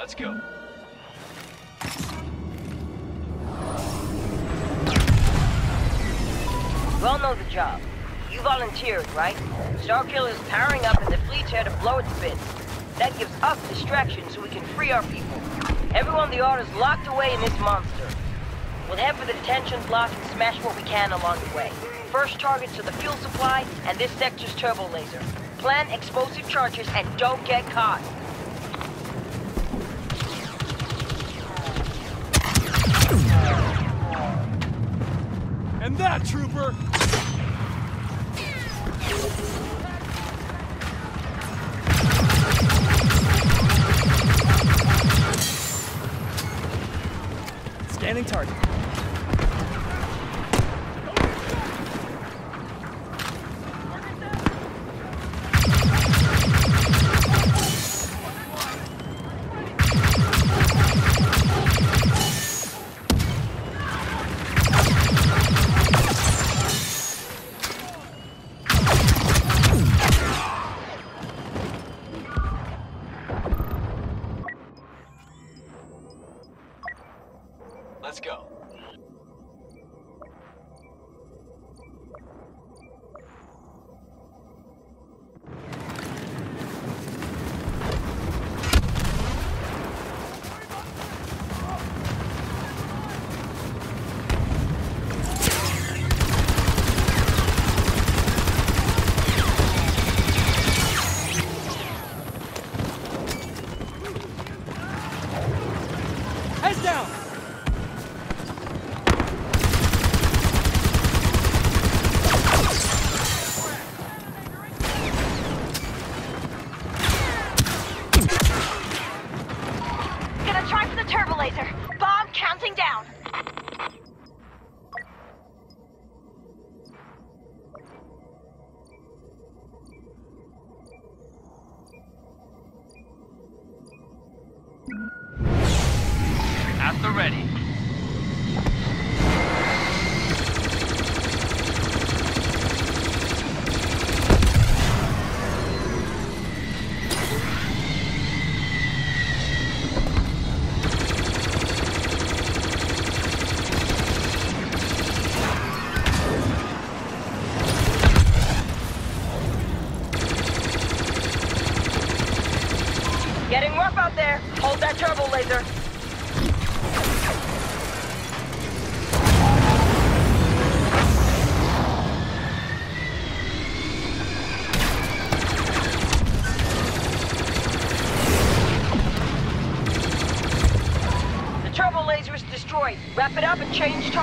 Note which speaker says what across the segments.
Speaker 1: Let's go.
Speaker 2: All know the job. You volunteered, right? Starkiller is powering up and the fleet's here to blow its bits. That gives us distraction so we can free our people. Everyone on the order's locked away in this monster. We'll head for the detention block and smash what we can along the way. First targets are the fuel supply and this sector's turbo laser. Plant explosive charges and don't get caught.
Speaker 1: And that, trooper!
Speaker 3: Laser.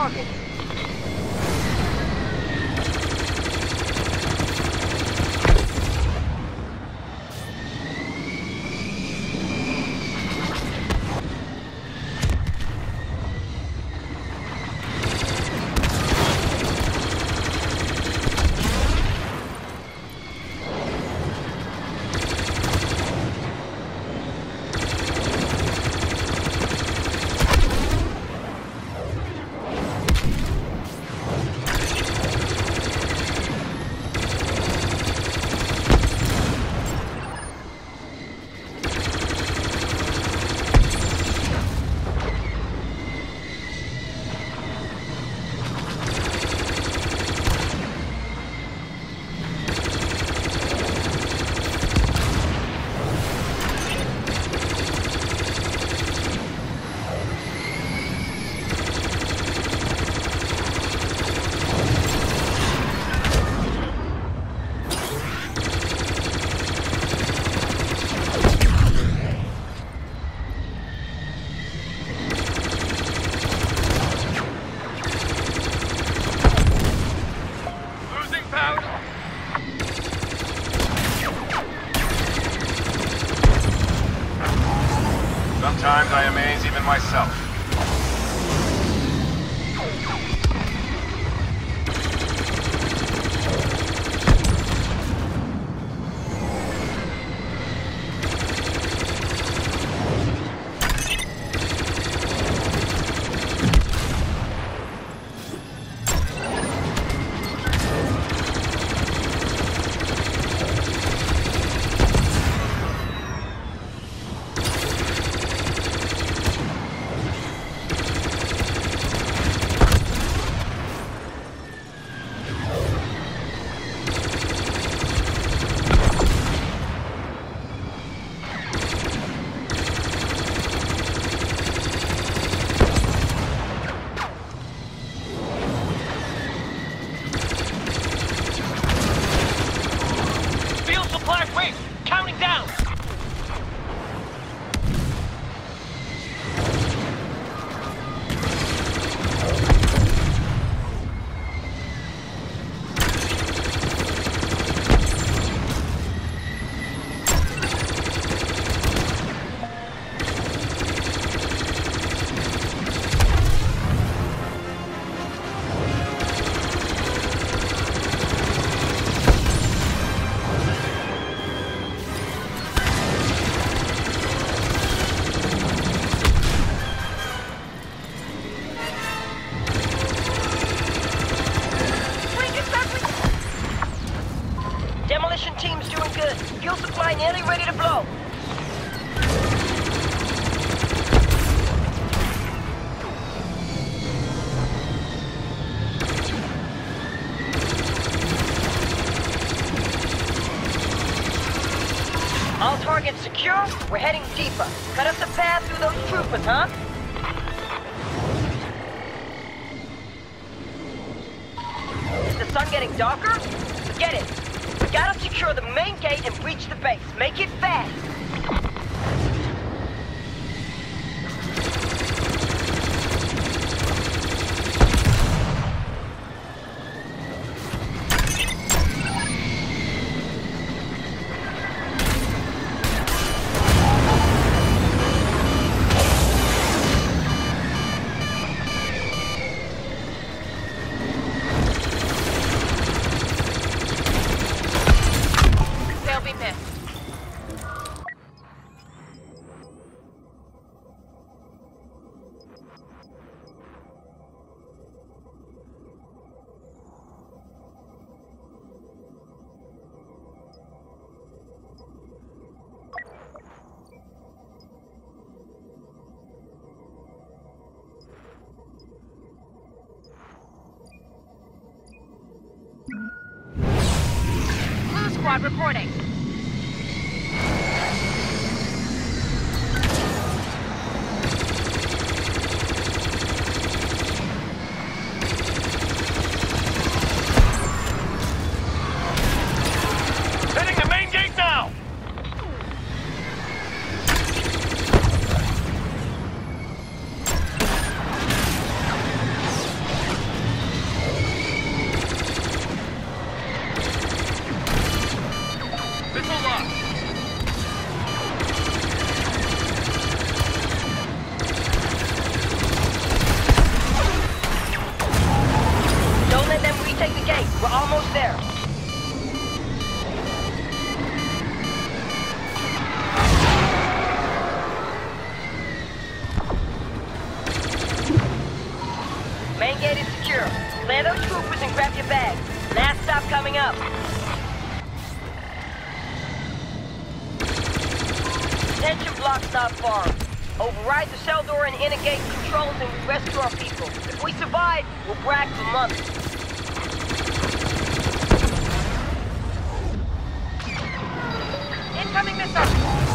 Speaker 2: Target. and myself. Heading deeper. Cut us a path through those troopers, huh? Is the sun getting darker? Forget it. We gotta secure the main gate and breach the base. Make it fast.
Speaker 3: Squad reporting.
Speaker 2: We'll brag for months.
Speaker 3: Incoming missile.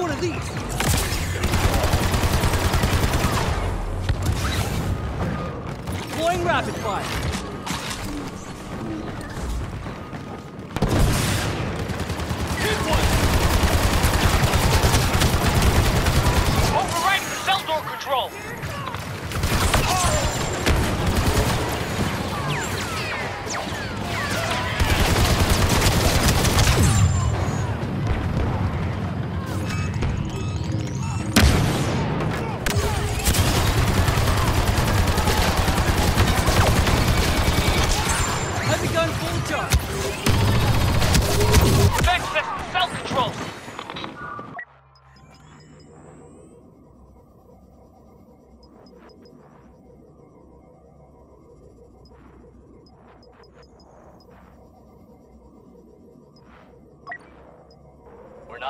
Speaker 4: One of these. Deploying rapid fire.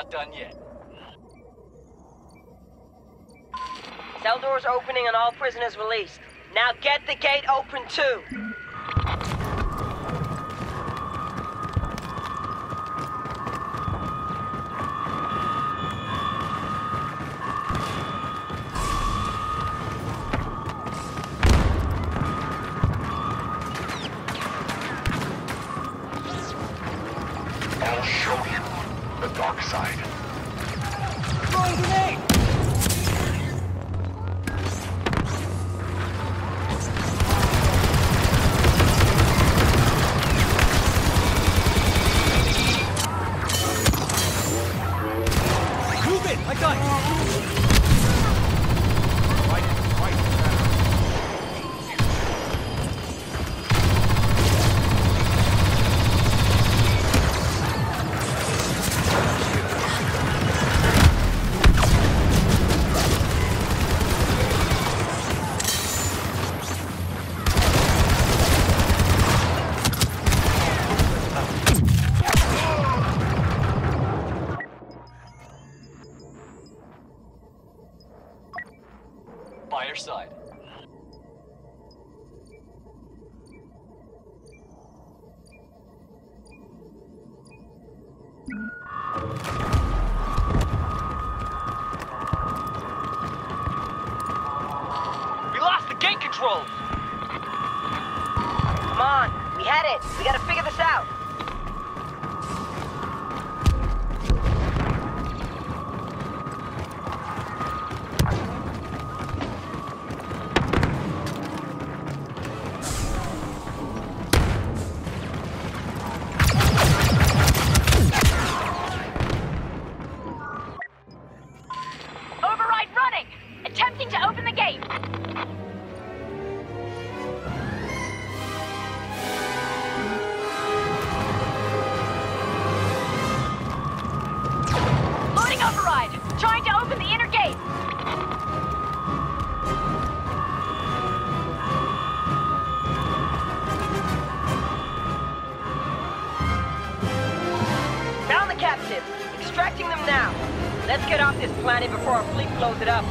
Speaker 1: Not done yet.
Speaker 2: Cell doors opening and all prisoners released. Now get the gate open too.
Speaker 1: Controls!
Speaker 2: Come on, we had it. We gotta figure this out. Captive. Extracting them now. Let's get off this planet before our fleet blows it up.